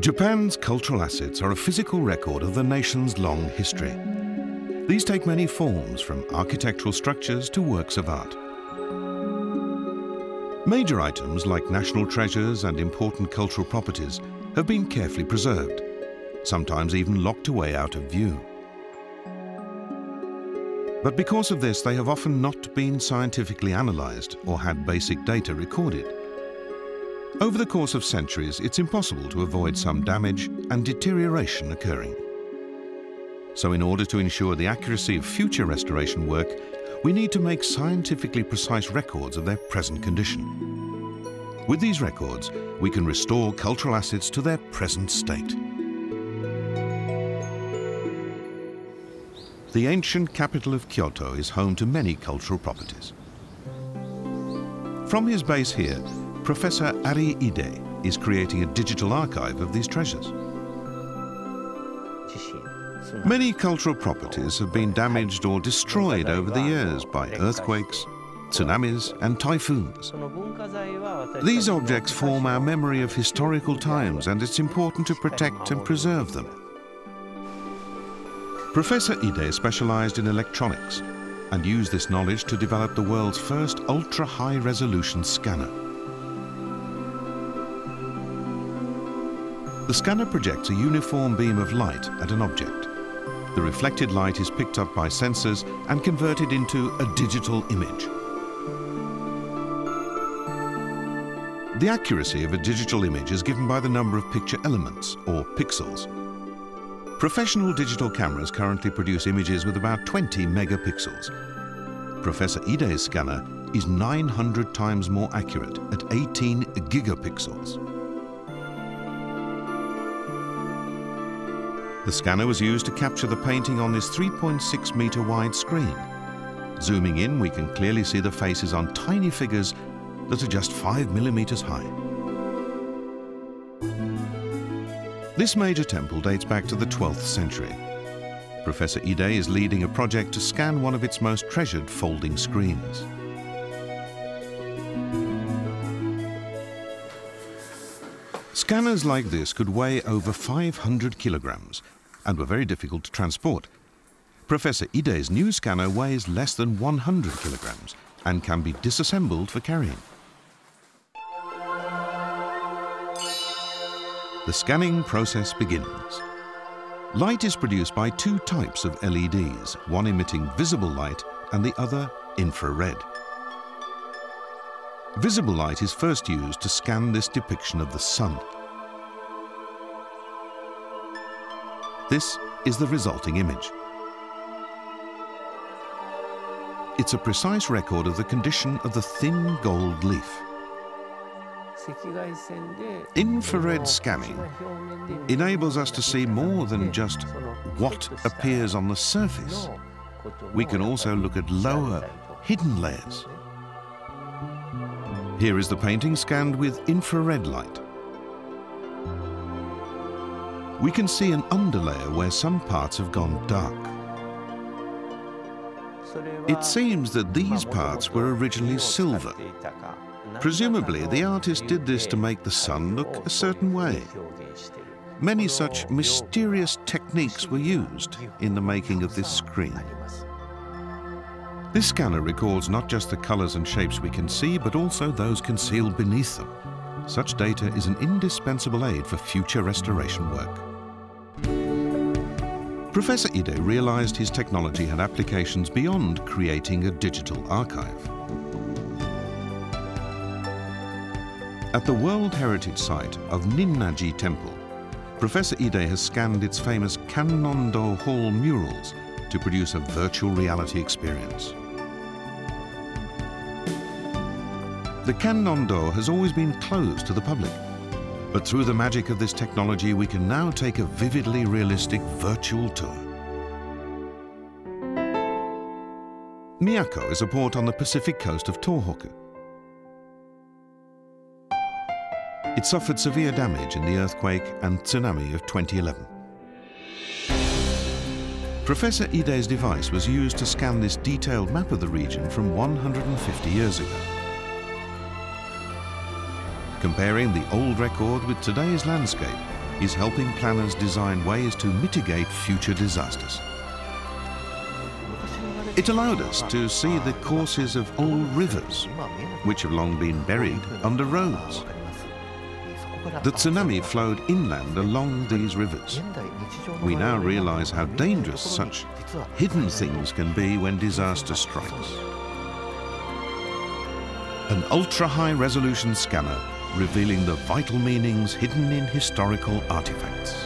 Japan's cultural assets are a physical record of the nation's long history. These take many forms, from architectural structures to works of art. Major items like national treasures and important cultural properties have been carefully preserved, sometimes even locked away out of view. But because of this, they have often not been scientifically analysed or had basic data recorded. Over the course of centuries, it's impossible to avoid some damage and deterioration occurring. So in order to ensure the accuracy of future restoration work, we need to make scientifically precise records of their present condition. With these records, we can restore cultural assets to their present state. The ancient capital of Kyoto is home to many cultural properties. From his base here, Professor Ari Ide is creating a digital archive of these treasures. Many cultural properties have been damaged or destroyed over the years by earthquakes, tsunamis and typhoons. These objects form our memory of historical times and it's important to protect and preserve them. Professor Ide specialized in electronics and used this knowledge to develop the world's first ultra-high resolution scanner. The scanner projects a uniform beam of light at an object. The reflected light is picked up by sensors and converted into a digital image. The accuracy of a digital image is given by the number of picture elements, or pixels. Professional digital cameras currently produce images with about 20 megapixels. Professor Ide's scanner is 900 times more accurate at 18 gigapixels. The scanner was used to capture the painting on this 3.6 meter wide screen. Zooming in, we can clearly see the faces on tiny figures that are just 5 millimeters high. This major temple dates back to the 12th century. Professor Ide is leading a project to scan one of its most treasured folding screens. Scanners like this could weigh over 500 kilograms and were very difficult to transport. Professor Ide's new scanner weighs less than 100 kilograms and can be disassembled for carrying. The scanning process begins. Light is produced by two types of LEDs, one emitting visible light and the other infrared. Visible light is first used to scan this depiction of the sun. This is the resulting image. It's a precise record of the condition of the thin gold leaf. Infrared scanning enables us to see more than just what appears on the surface. We can also look at lower, hidden layers. Here is the painting scanned with infrared light. We can see an underlayer where some parts have gone dark. It seems that these parts were originally silver. Presumably, the artist did this to make the sun look a certain way. Many such mysterious techniques were used in the making of this screen. This scanner records not just the colors and shapes we can see, but also those concealed beneath them. Such data is an indispensable aid for future restoration work. Professor Ide realized his technology had applications beyond creating a digital archive. At the World Heritage Site of Ninnaji Temple, Professor Ide has scanned its famous Kannon-do Hall murals to produce a virtual reality experience. The Kannon-do has always been closed to the public, but through the magic of this technology, we can now take a vividly realistic virtual tour. Miyako is a port on the Pacific coast of Tohoku. It suffered severe damage in the earthquake and tsunami of 2011. Professor Ide's device was used to scan this detailed map of the region from 150 years ago. Comparing the old record with today's landscape, is helping planners design ways to mitigate future disasters. It allowed us to see the courses of old rivers, which have long been buried under roads. The tsunami flowed inland along these rivers. We now realize how dangerous such hidden things can be when disaster strikes. An ultra-high resolution scanner revealing the vital meanings hidden in historical artifacts.